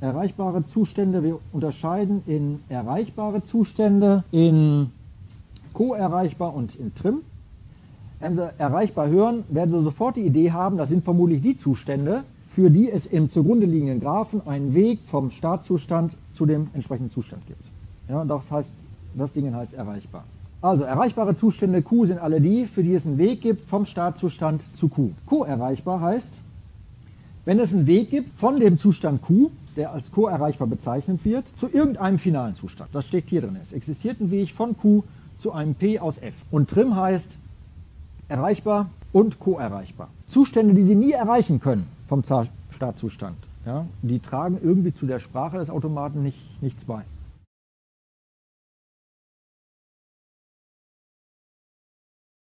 erreichbare Zustände. Wir unterscheiden in erreichbare Zustände, in co-erreichbar und in trim. Wenn Sie erreichbar hören, werden Sie sofort die Idee haben, das sind vermutlich die Zustände, für die es im zugrunde liegenden Graphen einen Weg vom Startzustand zu dem entsprechenden Zustand gibt. Ja, das heißt, das Ding heißt erreichbar. Also erreichbare Zustände Q sind alle die, für die es einen Weg gibt vom Startzustand zu Q. Co-erreichbar heißt, wenn es einen Weg gibt von dem Zustand Q, der als co-erreichbar bezeichnet wird, zu irgendeinem finalen Zustand. Das steckt hier drin. Es existiert ein Weg von Q zu einem P aus F. Und Trim heißt erreichbar und co-erreichbar. Zustände, die Sie nie erreichen können vom Startzustand, ja, die tragen irgendwie zu der Sprache des Automaten nicht, nichts bei.